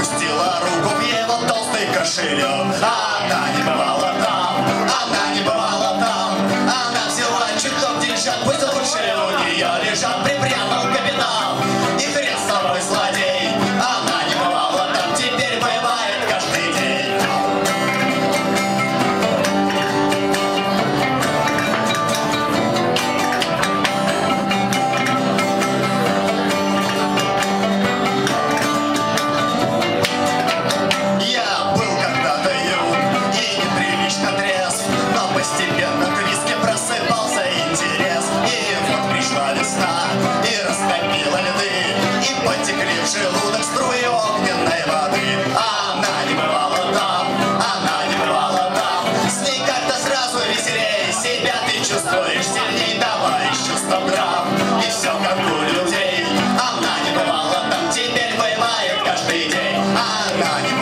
Пустила руку в его толстый кошелек, а та не бывает. God.